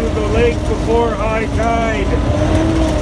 to the lake before high tide.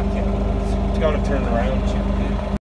stop, yeah. It's got to turn around.